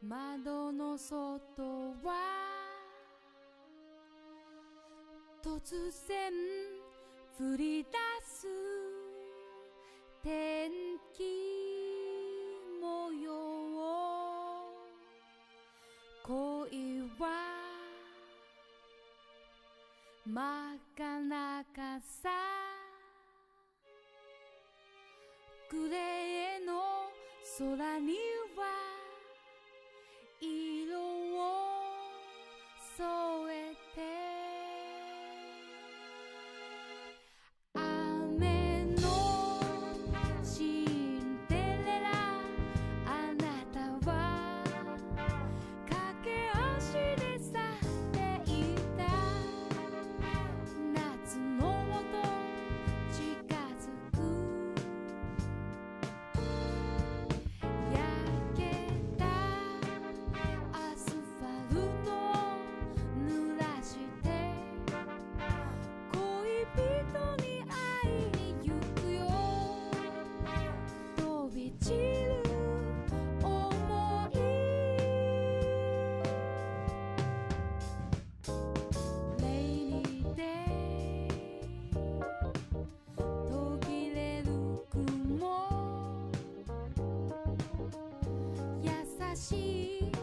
窓の外は突然降り出す天気模様。恋は真っ赤な傘グれーの空には心。